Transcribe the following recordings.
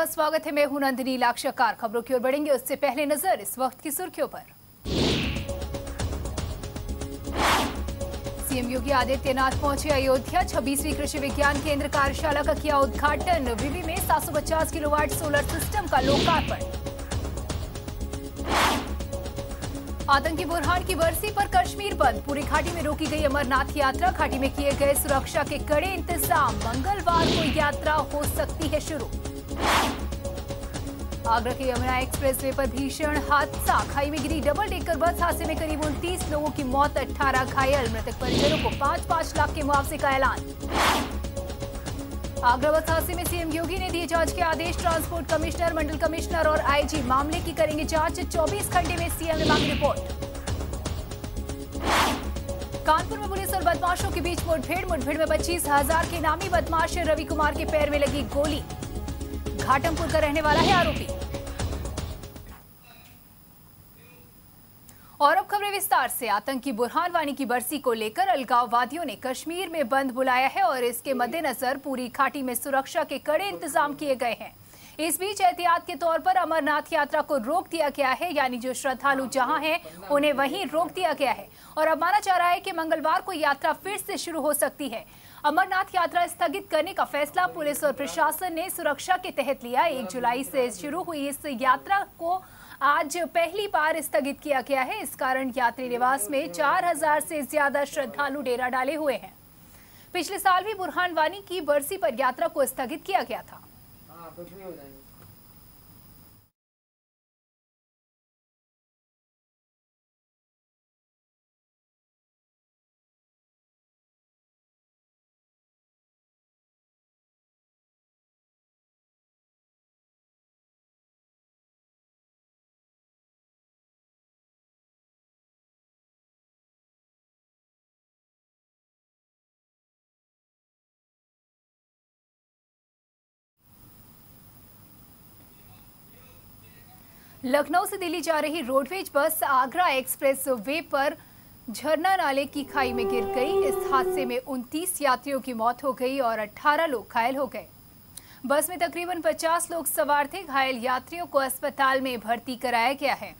आपका स्वागत है। मैं हूँ नंदिनी लाक्षकार। खबरों की ओर बढ़ेंगे। उससे पहले नज़र इस वक्त की सुर्खियों पर। सीएम योगी आदित्यनाथ पहुँचे अयोध्या। 26वीं कृषि विज्ञान केंद्र कार्यशाला का किया उद्घाटन। विवि में 750 किलोवाट सोलर सिस्टम का लोकार्पण। आतंकी बुरहान की बरसी पर कश्मीर बंद। पूरी घाटी में रोकी गई अमरनाथ यात्रा। घाटी में किए गए सुरक्षा के कड़े इंतज़ाम। मंगलवार को यात्रा हो सकती है शुरू। आगरा के यमुना एक्सप्रेसवे पर भीषण हादसा। खाई में गिरी डबल डेकर बस। हादसे में करीब उनतीस लोगों की मौत 18 घायल। मृतक परिजनों को पाँच पाँच लाख के मुआवजे का ऐलान। आगरा बस हादसे में सीएम योगी ने दिए जाँच के आदेश। ट्रांसपोर्ट कमिश्नर, मंडल कमिश्नर और आईजी मामले की करेंगे जाँच। 24 घंटे में सीएम ने मांगी रिपोर्ट। कानपुर में पुलिस और बदमाशों के बीच मुठभेड़। मुठभेड़ में पच्चीस हज़ार के नामी बदमाश रवि कुमार के पैर में लगी गोली। घाटमपुर का रहने वाला है आरोपी। और अब खबरें विस्तार से। आतंकी बुरहान वानी की बरसी को लेकर अलगाववादियों ने कश्मीर में बंद बुलाया है और इसके मद्देनजर पूरी घाटी में सुरक्षा के कड़े इंतज़ाम किए गए हैं। इस बीच एहतियात के तौर पर अमरनाथ यात्रा को रोक दिया गया है, यानी जो श्रद्धालु जहाँ हैं, उन्हें वहीं रोक दिया गया है। और अब माना जा रहा है कि मंगलवार को यात्रा फिर से शुरू हो सकती है। अमरनाथ यात्रा स्थगित करने का फैसला पुलिस और प्रशासन ने सुरक्षा के तहत लिया। एक जुलाई से शुरू हुई इस यात्रा को आज पहली बार स्थगित किया गया है। इस कारण यात्री निवास में 4000 से ज़्यादा श्रद्धालु डेरा डाले हुए हैं। पिछले साल भी बुरहान वानी की बरसी पर यात्रा को स्थगित किया गया था। लखनऊ से दिल्ली जा रही रोडवेज़ बस आगरा एक्सप्रेस वे पर झरना नाले की खाई में गिर गई। इस हादसे में 29 यात्रियों की मौत हो गई और 18 लोग घायल हो गए। बस में तकरीबन 50 लोग सवार थे। घायल यात्रियों को अस्पताल में भर्ती कराया गया है।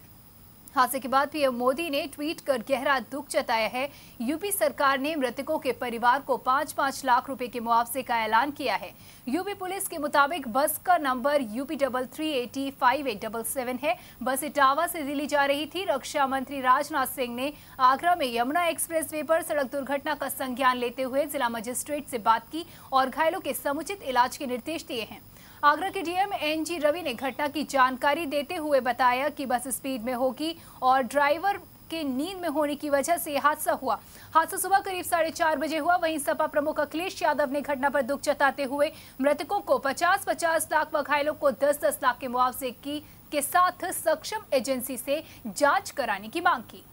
हादसे के बाद पीएम मोदी ने ट्वीट कर गहरा दुख जताया है। यूपी सरकार ने मृतकों के परिवार को पाँच पाँच लाख रुपए के मुआवजे का ऐलान किया है। यूपी पुलिस के मुताबिक बस का number UP double three, eighty five, eight double seven है। बस इटावा से दिल्ली जा रही थी। रक्षा मंत्री राजनाथ सिंह ने आगरा में यमुना एक्सप्रेसवे पर सड़क दुर्घटना का संज्ञान लेते हुए जिला मजिस्ट्रेट से बात की और घायलों के समुचित इलाज के निर्देश दिए हैं। आगरा के डीएम एन जी रवि ने घटना की जानकारी देते हुए बताया कि बस स्पीड में होगी और ड्राइवर के नींद में होने की वजह से हादसा हुआ। हादसा सुबह करीब साढ़े चार बजे हुआ। वहीं सपा प्रमुख अखिलेश यादव ने घटना पर दुख जताते हुए मृतकों को 50-50 लाख व घायलों को 10-10 लाख के मुआवजे की, के साथ सक्षम एजेंसी से जाँच कराने की मांग की।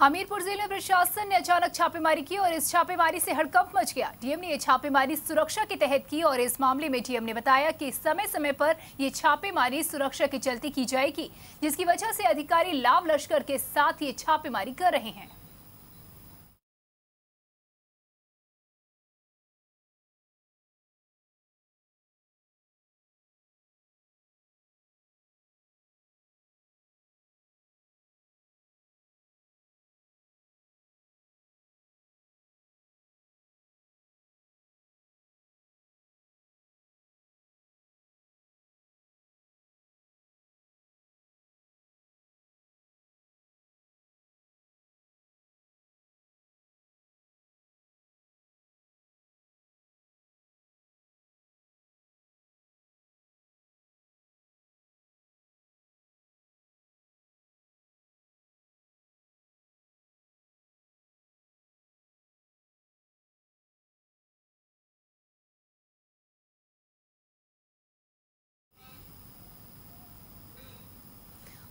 हमीरपुर ज़िले में प्रशासन ने अचानक छापेमारी की और इस छापेमारी से हड़कंप मच गया। डीएम ने ये छापेमारी सुरक्षा के तहत की और इस मामले में डीएम ने बताया कि समय समय पर ये छापेमारी सुरक्षा के चलते की जाएगी, जिसकी वजह से अधिकारी लाभ लश्कर के साथ ये छापेमारी कर रहे हैं।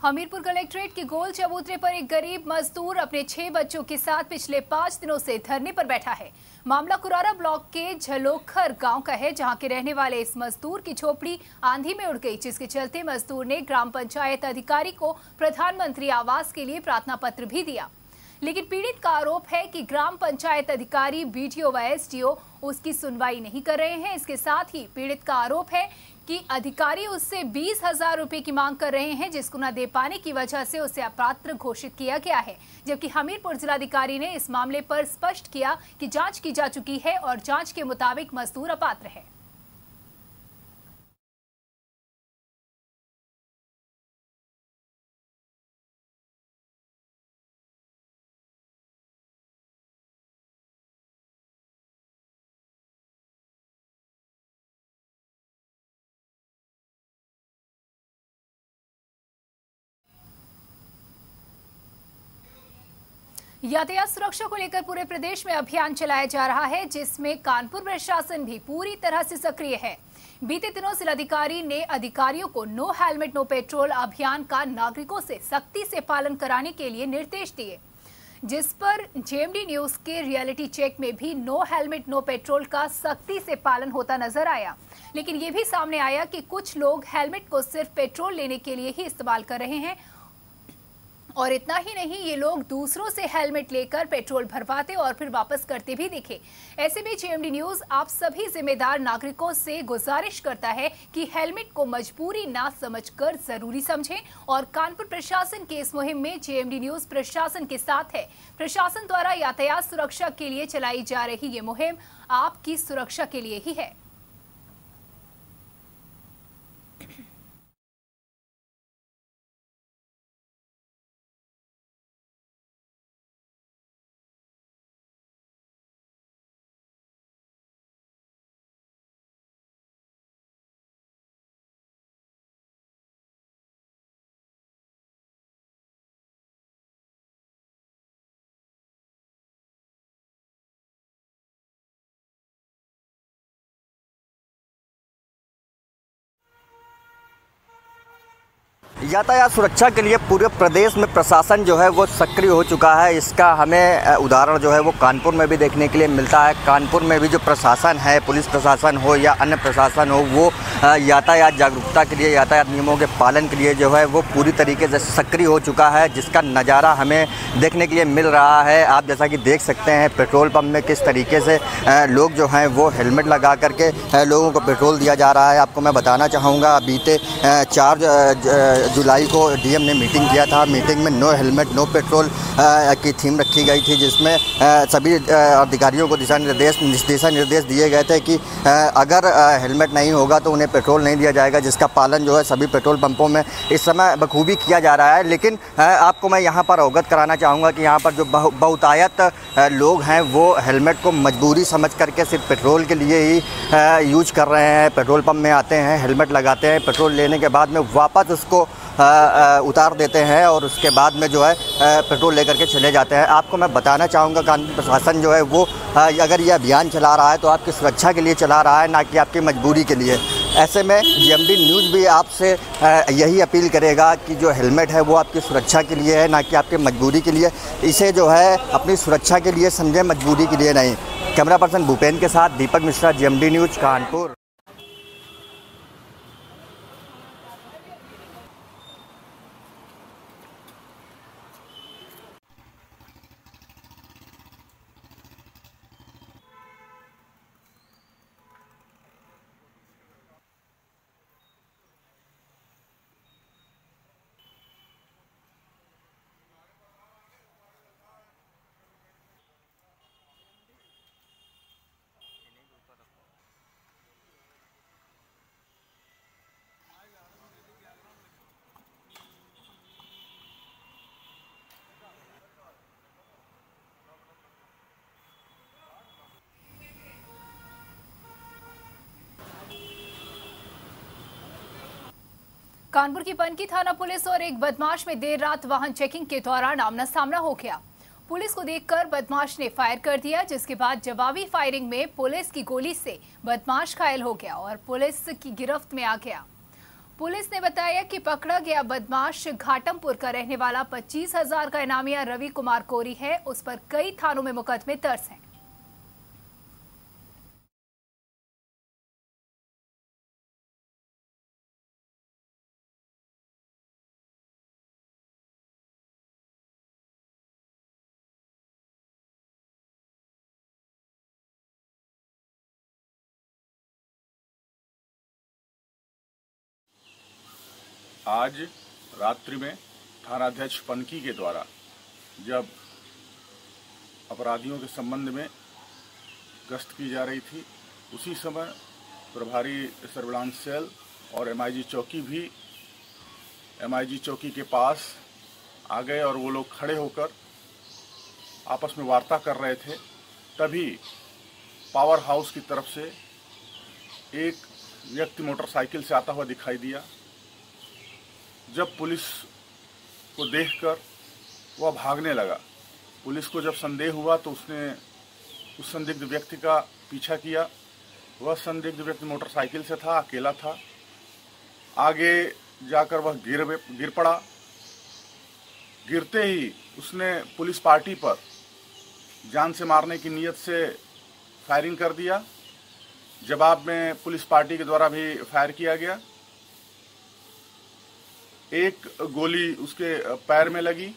हमीरपुर कलेक्ट्रेट के गोल चबूतरे पर एक गरीब मजदूर अपने छह बच्चों के साथ पिछले पाँच दिनों से धरने पर बैठा है। मामला कुरारा ब्लॉक के झलोखर गाँव का है, जहाँ के रहने वाले इस मजदूर की झोपड़ी आंधी में उड़ गई, जिसके चलते मजदूर ने ग्राम पंचायत अधिकारी को प्रधानमंत्री आवास के लिए प्रार्थना पत्र भी दिया। लेकिन पीड़ित का आरोप है कि ग्राम पंचायत अधिकारी बीडीओ व एसडीओ उसकी सुनवाई नहीं कर रहे हैं। इसके साथ ही पीड़ित का आरोप है कि अधिकारी उससे बीस हज़ार रूपए की मांग कर रहे हैं, जिसको न दे पाने की वजह से उसे अपात्र घोषित किया गया है। जबकि हमीरपुर जिलाधिकारी ने इस मामले पर स्पष्ट किया कि जाँच की जा चुकी है और जाँच के मुताबिक मजदूर अपात्र है। यातायात सुरक्षा को लेकर पूरे प्रदेश में अभियान चलाया जा रहा है, जिसमें कानपुर प्रशासन भी पूरी तरह से सक्रिय है। बीते दिनों जिलाधिकारी ने अधिकारियों को नो हेलमेट, नो पेट्रोल अभियान का नागरिकों से सख्ती से पालन कराने के लिए निर्देश दिए, जिस पर जेएमडी न्यूज़ के रियलिटी चेक में भी नो हेलमेट, नो पेट्रोल का सख्ती से पालन होता नज़र आया। लेकिन ये भी सामने आया कि कुछ लोग हेलमेट को सिर्फ़ पेट्रोल लेने के लिए ही इस्तेमाल कर रहे हैं और इतना ही नहीं, ये लोग दूसरों से हेलमेट लेकर पेट्रोल भरवाते और फिर वापस करते भी दिखे। ऐसे में जेएमडी न्यूज़ आप सभी जिम्मेदार नागरिकों से गुजारिश करता है कि हेलमेट को मजबूरी ना समझकर ज़रूरी समझें और कानपुर प्रशासन के इस मुहिम में जेएमडी न्यूज़ प्रशासन के साथ है। प्रशासन द्वारा यातायात सुरक्षा के लिए चलाई जा रही ये मुहिम आपकी सुरक्षा के लिए ही है। यातायात सुरक्षा के लिए पूरे प्रदेश में प्रशासन जो है वो सक्रिय हो चुका है। इसका हमें उदाहरण जो है वो कानपुर में भी देखने के लिए मिलता है। कानपुर में भी जो प्रशासन है, पुलिस प्रशासन हो या अन्य प्रशासन हो, वो यातायात जागरूकता के लिए, यातायात नियमों के पालन के लिए जो है वो पूरी तरीके से सक्रिय हो चुका है, जिसका नज़ारा हमें देखने के लिए मिल रहा है। आप जैसा कि देख सकते हैं, पेट्रोल पम्प में किस तरीके से लोग जो हैं वो हेलमेट लगा करके लोगों को पेट्रोल दिया जा रहा है। आपको मैं बताना चाहूँगा, बीते चार जुलाई को डीएम ने मीटिंग किया था। मीटिंग में नो हेलमेट, नो पेट्रोल की थीम रखी गई थी, जिसमें सभी अधिकारियों को दिशा निर्देश दिशा निर्देश दिए गए थे कि अगर हेलमेट नहीं होगा तो उन्हें पेट्रोल नहीं दिया जाएगा, जिसका पालन जो है सभी पेट्रोल पंपों में इस समय बखूबी किया जा रहा है। लेकिन आपको मैं यहाँ पर अवगत कराना चाहूँगा कि यहाँ पर जो बहुतायत लोग हैं, वो हेलमेट को मजबूरी समझ करके सिर्फ़ पेट्रोल के लिए ही यूज़ कर रहे हैं। पेट्रोल पंप में आते हैं, हेलमेट लगाते हैं। पेट्रोल लेने के बाद में वापस उसको उतार देते हैं और उसके बाद में जो है पेट्रोल लेकर के चले जाते हैं। आपको मैं बताना चाहूँगा कानून प्रशासन जो है वो अगर ये अभियान चला रहा है तो आपकी सुरक्षा के लिए चला रहा है, ना कि आपकी मजबूरी के लिए। ऐसे में जीएमडी न्यूज़ भी आपसे यही अपील करेगा कि जो हेलमेट है वो आपकी सुरक्षा के लिए है, ना कि आपकी मजबूरी के लिए। इसे जो है, अपनी सुरक्षा के लिए समझें, मजबूरी के लिए नहीं। कैमरा पर्सन भूपेन के साथ दीपक मिश्रा, जीएमडी न्यूज़, कानपुर। कानपुर की पनकी थाना पुलिस और एक बदमाश में देर रात वाहन चेकिंग के दौरान आमना सामना हो गया। पुलिस को देखकर बदमाश ने फायर कर दिया, जिसके बाद जवाबी फायरिंग में पुलिस की गोली से बदमाश घायल हो गया और पुलिस की गिरफ्त में आ गया। पुलिस ने बताया कि पकड़ा गया बदमाश घाटमपुर का रहने वाला पच्चीस हज़ार का इनामिया रवि कुमार कोरी है। उस पर कई थानों में मुकदमे दर्ज हैं। आज रात्रि में थानाध्यक्ष पनकी के द्वारा, जब अपराधियों के संबंध में गश्त की जा रही थी, उसी समय प्रभारी सर्विलांस सेल और एमआईजी चौकी भी एमआईजी चौकी के पास आ गए और वो लोग खड़े होकर आपस में वार्ता कर रहे थे। तभी पावर हाउस की तरफ़ से एक व्यक्ति मोटरसाइकिल से आता हुआ दिखाई दिया। जब पुलिस को देखकर वह भागने लगा, पुलिस को जब संदेह हुआ तो उसने उस संदिग्ध व्यक्ति का पीछा किया। वह संदिग्ध व्यक्ति मोटरसाइकिल से था, अकेला था। आगे जाकर वह गिर गिर पड़ा। गिरते ही उसने पुलिस पार्टी पर जान से मारने की नीयत से फायरिंग कर दिया। जवाब में पुलिस पार्टी के द्वारा भी फायर किया गया। एक गोली उसके पैर में लगी।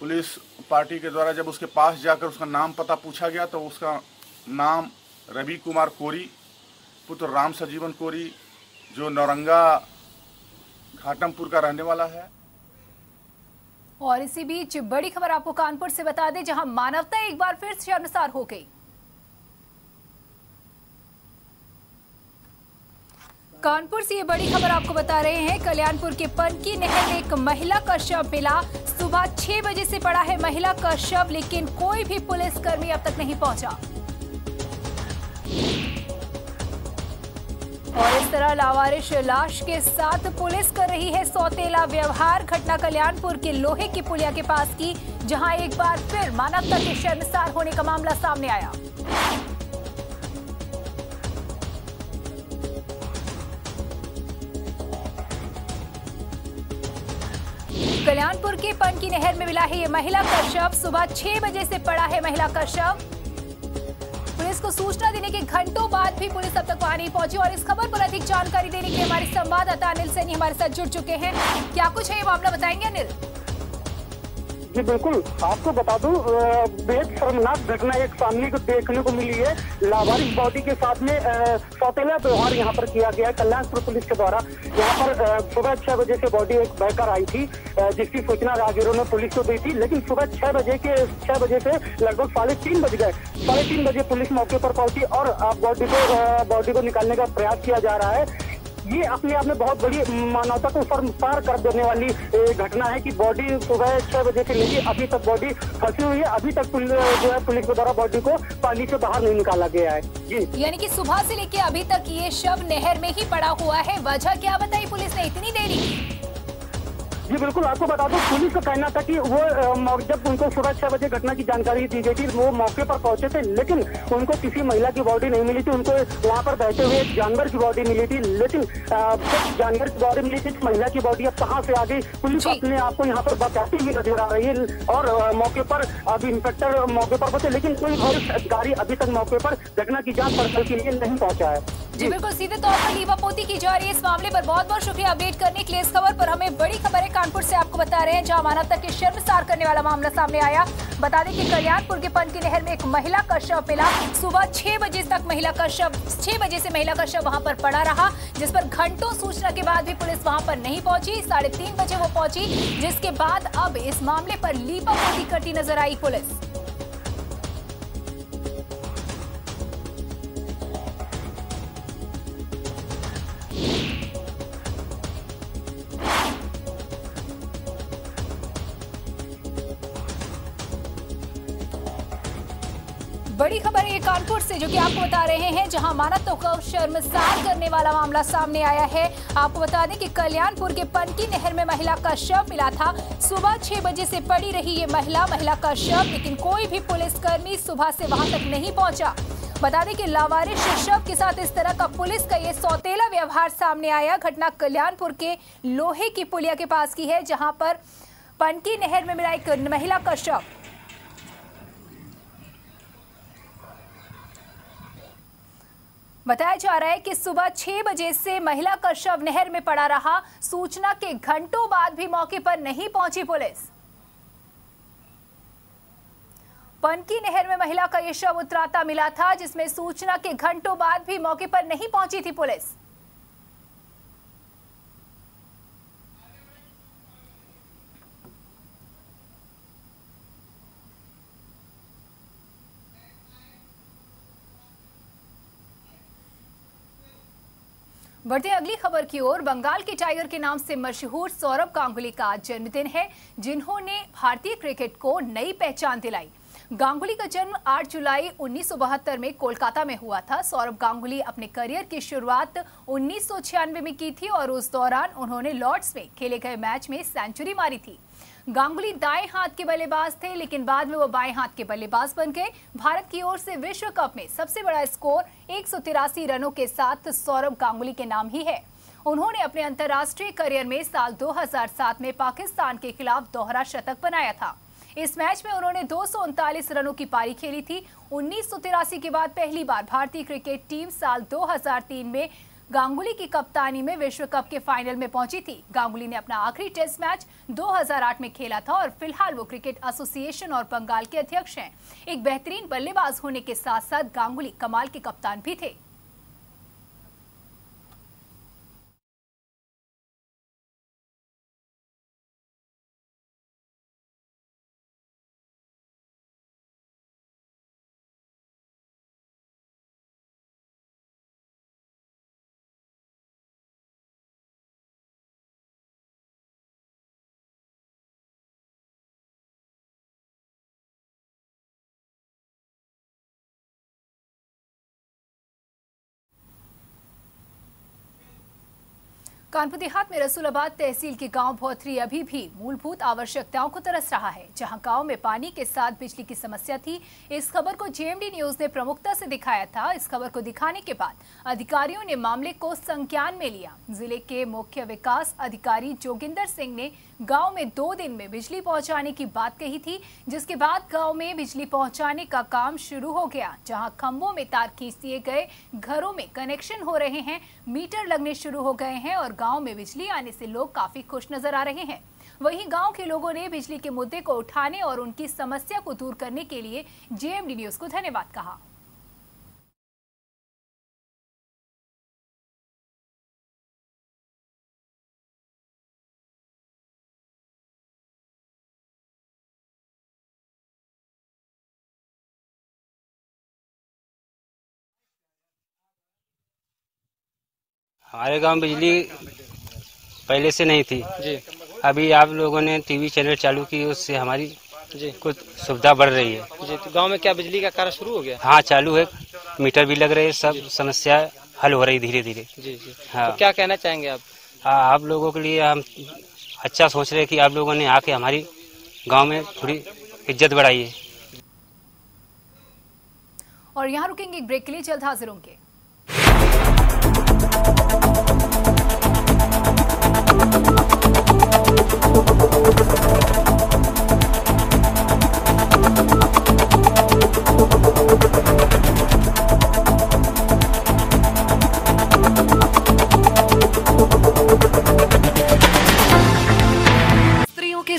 पुलिस पार्टी के द्वारा जब उसके पास जाकर उसका नाम पता पूछा गया तो उसका नाम रवि कुमार कोरी, पुत्र राम सजीवन कोरी, जो नौरंगा घाटमपुर का रहने वाला है। और इसी बीच बड़ी खबर आपको कानपुर से बता दें, जहाँ मानवता एक बार फिर शर्मसार हो गई। कानपुर से ये बड़ी खबर आपको बता रहे हैं। कल्याणपुर के पनकी नहर में एक महिला का शव मिला। सुबह छह बजे से पड़ा है महिला का शव, लेकिन कोई भी पुलिसकर्मी अब तक नहीं पहुँचा। और इस तरह लावारिश, लाश के साथ पुलिस कर रही है सौतेला व्यवहार। घटना कल्याणपुर के लोहे की पुलिया के पास की, जहाँ एक बार फिर मानवता के शर्मसार होने का मामला सामने आया। कल्याणपुर के पन की नहर में मिला है ये महिला का शव सुबह छह बजे से पड़ा है महिला का शव पुलिस को सूचना देने के घंटों बाद भी पुलिस अब तक वहाँ नहीं पहुँची और इस खबर पर अधिक जानकारी देने के लिए हमारे संवाददाता अनिल सैनी हमारे साथ जुड़ चुके हैं। क्या कुछ है ये मामला बताएँगे अनिल? जी, बिल्कुल। आपको बता दूँ बेहद शर्मनाक घटना एक सामने को देखने को मिली है। लावारिस बॉडी के साथ में सौतेला व्यवहार यहाँ पर किया गया है, कल्याणपुर पुलिस के द्वारा। यहाँ पर सुबह छह बजे से बॉडी एक बहकर आई थी जिसकी सूचना राहगीरों ने पुलिस को दी थी। लेकिन सुबह छह बजे के, छह बजे से लगभग साढ़े तीन बज गए। साढ़े तीन बजे पुलिस मौके पर पहुँची और बॉडी को बॉडी को निकालने का प्रयास किया जा रहा है। ये अपने आप में बहुत बड़ी मानवता को शर्मसार कर देने वाली घटना है कि बॉडी सुबह छह बजे से लेकर अभी तक बॉडी फंसी हुई है। अभी तक जो है पुलिस के द्वारा बॉडी को पानी से बाहर नहीं निकाला गया है। जी। यानी कि सुबह से लेके अभी तक ये शव नहर में ही पड़ा हुआ है। वजह क्या बताई पुलिस ने? इतनी देरी? जी बिल्कुल आपको बता दूँ पुलिस का कहना था कि वो जब उनको सुबह छह बजे घटना की जानकारी दी गई थी वो मौके पर पहुँचे थे लेकिन उनको किसी महिला की बॉडी नहीं मिली थी उनको वहाँ पर बैठे हुए जानवर की बॉडी मिली थी लेकिन जानवर की बॉडी मिली थी महिला की बॉडी अब कहाँ से आ गई पुलिस अपने आप को यहाँ पर बचाती हुई नज़र आ रही है और मौके पर अभी इंस्पेक्टर मौके पर पहुँचे लेकिन कोई अधिकारी अभी तक मौके पर घटना की जाँच पड़ताल के लिए नहीं पहुँचा है। जी। बिल्कुल, सीधे तौर पर लीवापोती की जा रही है इस मामले पर। बहुत बहुत शुक्रिया अपडेट करने के लिए इस खबर पर। हमें बड़ी खबर है कानपुर से आपको बता रहे हैं, जहाँ मानवता के शर्मसार करने वाला मामला सामने आया। बता दें कि कल्याणपुर के पन की नहर में एक महिला का शव मिला। सुबह छह बजे तक महिला का शव, छह बजे से महिला का शव वहाँ पर पड़ा रहा, जिस पर घंटों सूचना के बाद भी पुलिस वहाँ पर नहीं पहुँची। साढ़े तीन बजे वो पहुँची, जिसके बाद अब इस मामले पर लीपापोती करती नज़र आई पुलिस। बड़ी खबर है, कानपुर से, जो कि आपको बता रहे हैं, जहाँ मानवता को शर्मसार करने वाला मामला सामने आया है। आपको बता दें कि कल्याणपुर के पनकी नहर में महिला का शव मिला था। सुबह छह बजे से पड़ी रही ये महिला महिला का शव, लेकिन कोई भी पुलिसकर्मी सुबह से वहाँ तक नहीं पहुँचा। बता दें कि लावारिश शव के साथ इस तरह का पुलिस का ये सौतेला व्यवहार सामने आया। घटना कल्याणपुर के लोहे की पुलिया के पास की है, जहाँ पर पनकी नहर में मिला एक महिला का शव। बताया जा रहा है कि सुबह छह बजे से महिला का शव नहर में पड़ा रहा। सूचना के घंटों बाद भी मौके पर नहीं पहुँची पुलिस। पनकी नहर में महिला का यह शव उतराता मिला था, जिसमें सूचना के घंटों बाद भी मौके पर नहीं पहुँची थी पुलिस। बढ़ते अगली खबर की ओर, बंगाल के टाइगर के नाम से मशहूर सौरभ गांगुली का आज जन्मदिन है, जिन्होंने भारतीय क्रिकेट को नई पहचान दिलाई। गांगुली का जन्म 8 जुलाई उन्नीस सौ बहत्तर में कोलकाता में हुआ था। सौरभ गांगुली अपने करियर की शुरुआत उन्नीस सौ छियानवे में की थी और उस दौरान उन्होंने लॉर्ड्स में खेले गए मैच में सेंचुरी मारी थी। गांगुली दाएँ हाथ के बल्लेबाज थे, लेकिन बाद में वो बाएँ हाथ के बल्लेबाज बन गए। भारत की ओर से विश्व कप में सबसे बड़ा स्कोर एक सौ तिरासी रनों के साथ सौरभ गांगुली के नाम ही है। उन्होंने अपने अंतर्राष्ट्रीय करियर में साल 2007 में पाकिस्तान के खिलाफ दोहरा शतक बनाया था। इस मैच में उन्होंने दो सौ उनतालीस रनों की पारी खेली थी। उन्नीस सौ तिरासी के बाद पहली बार भारतीय क्रिकेट टीम साल 2003 में गांगुली की कप्तानी में विश्व कप के फाइनल में पहुँची थी। गांगुली ने अपना आखिरी टेस्ट मैच 2008 में खेला था और फ़िलहाल वो क्रिकेट एसोसिएशन और बंगाल के अध्यक्ष हैं। एक बेहतरीन बल्लेबाज होने के साथ साथ गांगुली कमाल के कप्तान भी थे। कानपुर देहात में रसूलाबाद तहसील के गाँव भौथरी अभी भी मूलभूत आवश्यकताओं को तरस रहा है, जहाँ गाँव में पानी के साथ बिजली की समस्या थी। इस खबर को जेएमडी न्यूज़ ने प्रमुखता से दिखाया था। इस खबर को दिखाने के बाद अधिकारियों ने मामले को संज्ञान में लिया। ज़िले के मुख्य विकास अधिकारी जोगिंदर सिंह ने गाँव में दो दिन में बिजली पहुँचाने की बात कही थी, जिसके बाद गाँव में बिजली पहुँचाने का काम शुरू हो गया, जहाँ खंभों में तार खींच दिए गए, घरों में कनेक्शन हो रहे हैं, मीटर लगने शुरू हो गए हैं और गाँव में बिजली आने से लोग काफ़ी खुश नज़र आ रहे हैं। वहीं गाँव के लोगों ने बिजली के मुद्दे को उठाने और उनकी समस्या को दूर करने के लिए जेएमडी न्यूज़ को धन्यवाद कहा। हमारे गाँव बिजली पहले से नहीं थी। जी। अभी आप लोगों ने टीवी चैनल चालू की उससे हमारी जी। कुछ सुविधा बढ़ रही है। जी तो गाँव में क्या बिजली का कार्य शुरू हो गया? हाँ चालू है। मीटर भी लग रहे हैं सब समस्या हल हो रही धीरे धीरे जी जी। हाँ। तो क्या कहना चाहेंगे आप? हाँ, आप लोगों के लिए हम अच्छा सोच रहे हैं कि आप लोगों ने आके हमारी गाँव में थोड़ी इज़्ज़त बढ़ाई है। और यहाँ रुकेंगे एक ब्रेक के लिए जल्द हाजिर होंगे।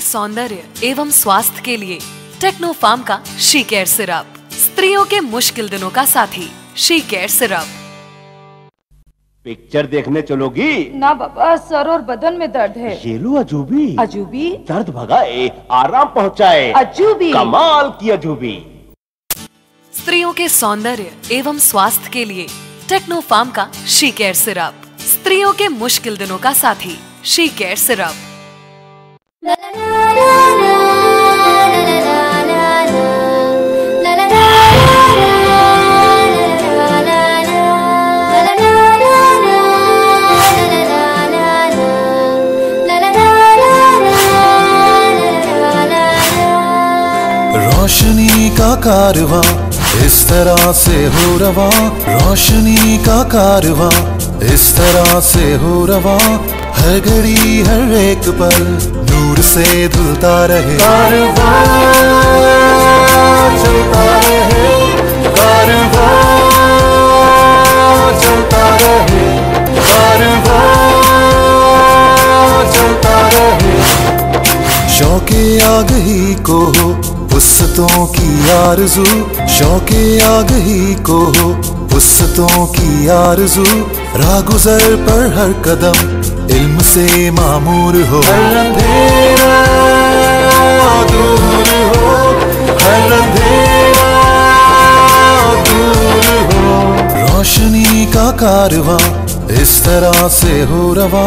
सौंदर्य एवं स्वास्थ्य के लिए टेक्नो फार्म का शी केयर सिरप स्त्रियों के मुश्किल दिनों का साथी शी केयर सिरप पिक्चर देखने चलोगी? ना बाबा सर और बदन में दर्द है। ये लो अजूबी। अजूबी? दर्द भगाए आराम पहुँचाए। अजूबी? कमाल की अजूबी। स्त्रियों के सौंदर्य एवं स्वास्थ्य के लिए टेक्नो फार्म का शी केयर सिरप स्त्रियों के मुश्किल दिनों का साथी शी केयर सिरप का कारवां इस तरह से हो रवा रोशनी का कारवा इस तरह से हो रवा हर घड़ी हर एक पल नूर से धुलता रहे। कारवा चलता रहे कारवा चलता रहे कारवा चलता रहे। शौके आग ही को हो वसतों की आरज़ू शौके आग ही को हो। वसतों की आरज़ू रागुजर पर हर कदम इल्म से मामूर हो। हर अंधेरा दूर हो। हर अंधेरा दूर हो। रोशनी का कारवा इस तरह से हो रवा।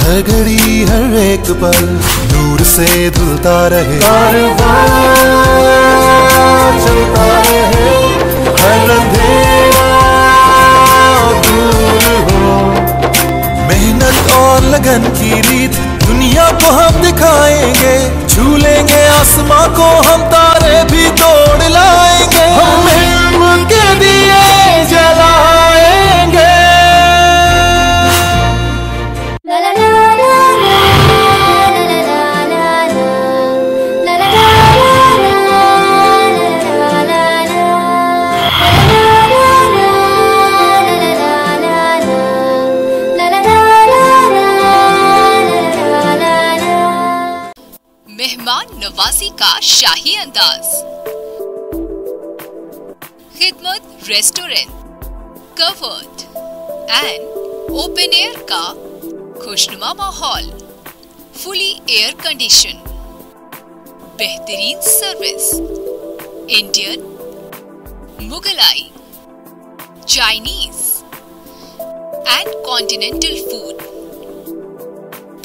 हर घड़ी हर एक पल दूर से धुलता रहे। एंड ओपन एयर का खुशनुमा माहौल फुली एयर कंडीशन बेहतरीन service Indian Mughlai Chinese and continental food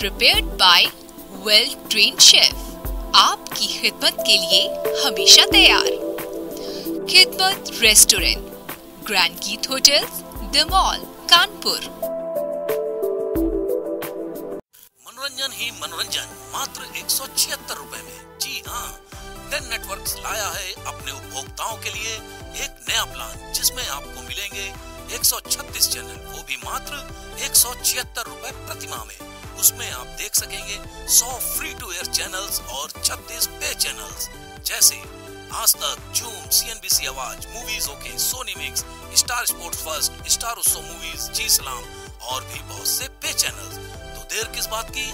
prepared by well train chef आपकी खिदमत के लिए हमेशा तैयार। खिदमत restaurant grand Geet hotel the mall Kanpur. मनोरंजन ही मनोरंजन, मात्र एक सौ छिहत्तर रूपए में। जी हाँ टेन नेटवर्क लाया है अपने उपभोक्ताओं के लिए एक नया प्लान जिसमें आपको मिलेंगे 136 चैनल वो भी मात्र एक सौ छिहत्तर रूपए प्रति माह में। उसमें आप देख सकेंगे 100 फ्री टू एयर चैनल्स और 36 पे चैनल्स जैसे Aaj Tak Zoom CNBC Awaaz movies okay Sony mix star sports first star Utsav movies Zee Salaam और भी बहुत से पे चैनल तो देर किस बात की?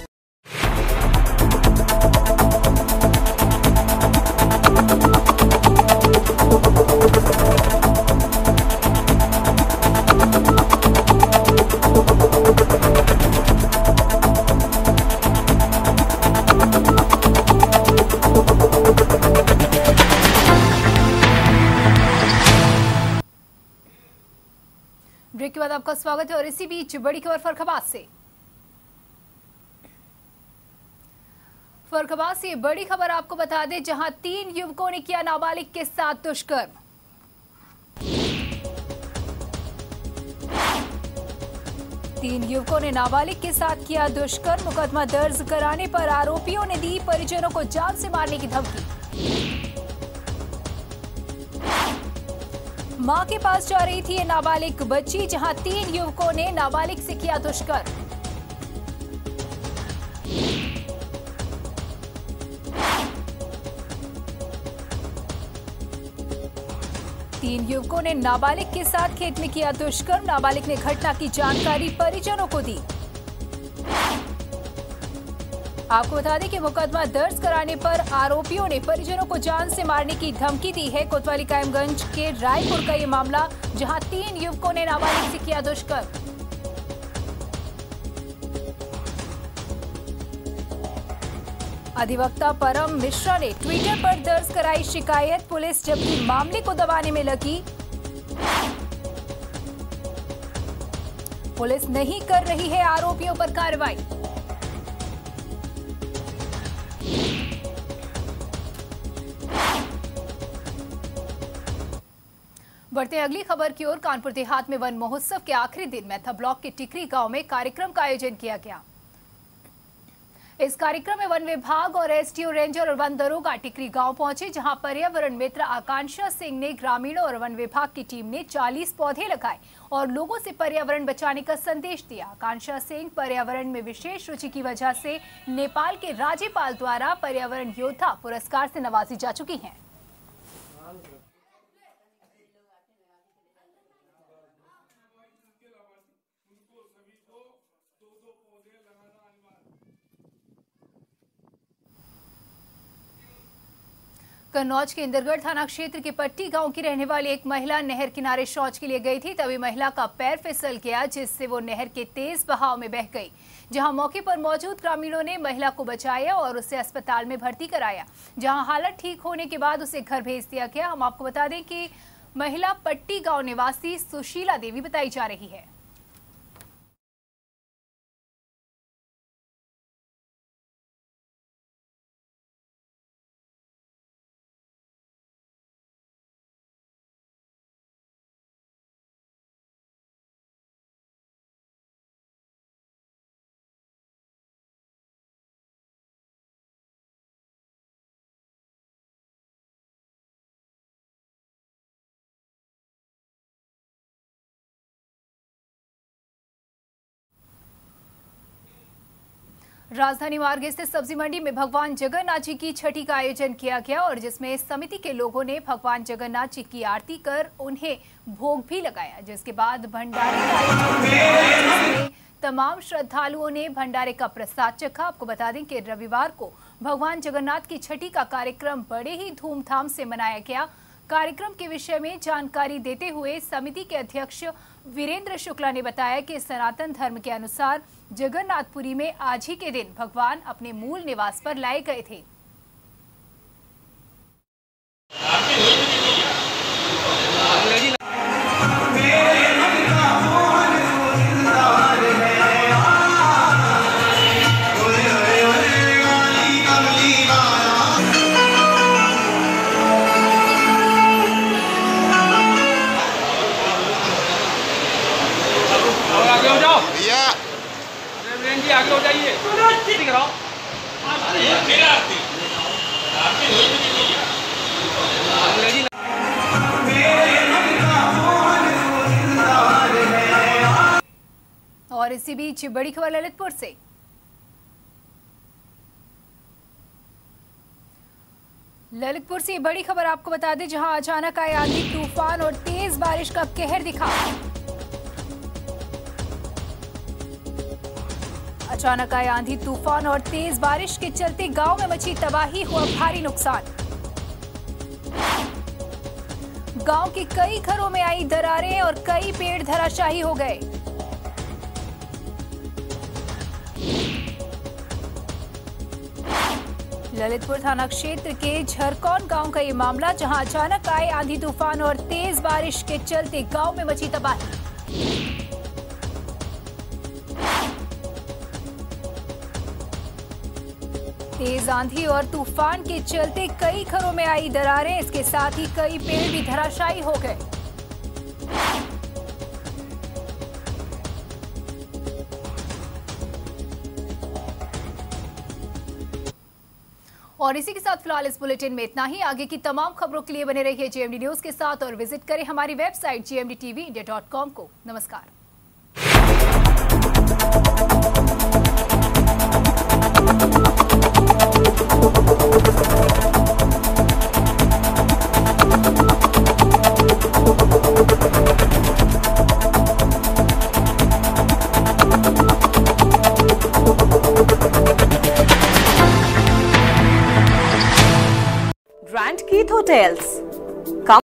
आपका स्वागत है और इसी बीच बड़ी खबर फरखाबाद से। फरखाबाद से बड़ी खबर आपको बता दें, जहाँ तीन युवकों ने किया नाबालिग के साथ दुष्कर्म। तीन युवकों ने नाबालिग के साथ किया दुष्कर्म, मुकदमा दर्ज कराने पर आरोपियों ने दी परिजनों को जान से मारने की धमकी। माँ के पास जा रही थी ये नाबालिग बच्ची, जहाँ तीन युवकों ने नाबालिग से किया दुष्कर्म। तीन युवकों ने नाबालिग के साथ खेत में किया दुष्कर्म। नाबालिग ने घटना की जानकारी परिजनों को दी। आपको बता दें कि मुकदमा दर्ज कराने पर आरोपियों ने परिजनों को जान से मारने की धमकी दी है। कोतवाली कायमगंज के रायपुर का ये मामला, जहाँ तीन युवकों ने नाबालिग से किया दुष्कर्म। अधिवक्ता परम मिश्रा ने ट्विटर पर दर्ज कराई शिकायत। पुलिस जबकि मामले को दबाने में लगी। पुलिस नहीं कर रही है आरोपियों पर कार्रवाई। बढ़ते अगली खबर की ओर कानपुर देहात में वन महोत्सव के आखिरी दिन मैथा ब्लॉक के टिकरी गाँव में कार्यक्रम का आयोजन किया गया। इस कार्यक्रम में वन विभाग और एसटीओ रेंजर और वन दरोगा टिकरी गाँव पहुँचे, जहाँ पर्यावरण मित्र आकांक्षा सिंह ने ग्रामीणों और वन विभाग की टीम ने 40 पौधे लगाए और लोगों से पर्यावरण बचाने का संदेश दिया। आकांक्षा सिंह पर्यावरण में विशेष रुचि की वजह से नेपाल के राज्यपाल द्वारा पर्यावरण योद्धा पुरस्कार से नवाजी जा चुकी हैं। कन्नौज के इंदरगढ़ थाना क्षेत्र के पट्टी गाँव की रहने वाली एक महिला नहर किनारे शौच के लिए गई थी, तभी महिला का पैर फिसल गया, जिससे वो नहर के तेज बहाव में बह गई। जहाँ मौके पर मौजूद ग्रामीणों ने महिला को बचाया और उसे अस्पताल में भर्ती कराया, जहाँ हालत ठीक होने के बाद उसे घर भेज दिया गया। हम आपको बता दें कि महिला पट्टी गाँव निवासी सुशीला देवी बताई जा रही है। राजधानी मार्ग स्थित सब्ज़ी मंडी में भगवान जगन्नाथ जी की छठी का आयोजन किया गया और जिसमें समिति के लोगों ने भगवान जगन्नाथ जी की आरती कर उन्हें भोग भी लगाया, जिसके बाद भंडारे तमाम श्रद्धालुओं ने भंडारे का प्रसाद चखा। आपको बता दें कि रविवार को भगवान जगन्नाथ की छठी का कार्यक्रम बड़े ही धूमधाम से मनाया गया। कार्यक्रम के विषय में जानकारी देते हुए समिति के अध्यक्ष वीरेंद्र शुक्ला ने बताया कि सनातन धर्म के अनुसार जगन्नाथपुरी में आज ही के दिन भगवान अपने मूल निवास पर लाए गए थे। और इसी बीच बड़ी खबर ललितपुर से। ललितपुर से बड़ी खबर आपको बता दें, जहाँ अचानक आए आंधी, तूफ़ान और तेज बारिश का कहर दिखा। अचानक आए आंधी, तूफ़ान और तेज बारिश के चलते गाँव में मची तबाही, हुआ भारी नुकसान। गाँव के कई घरों में आई दरारें और कई पेड़ धराशाही हो गए। ललितपुर थाना क्षेत्र के झरकौन गाँव का ये मामला, जहाँ अचानक आए आंधी तूफ़ान और तेज बारिश के चलते गाँव में मची तबाही। तेज आंधी और तूफ़ान के चलते कई घरों में आई दरारें, इसके साथ ही कई पेड़ भी धराशायी हो गए। और इसी के साथ फ़िलहाल इस बुलेटिन में इतना ही। आगे की तमाम खबरों के लिए बने रहिए जेएमडी न्यूज़ के साथ और विज़िट करें हमारी website JMD TV India dot com को। नमस्कार। Grand Keith Hotels